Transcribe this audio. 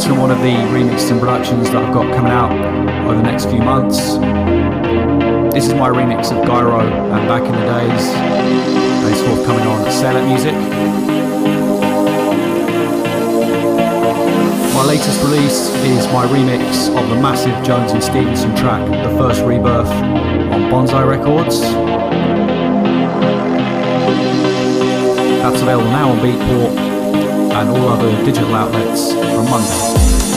Into one of the remixes and productions that I've got coming out over the next few months. This is my remix of Guyro and Back in the Daze. It's forthcoming on Sailor Music. My latest release is my remix of the massive Jones and Stephenson track, The First Rebirth, on Bonzai Records. That's available now on Beatport and all other digital outlets from Monday.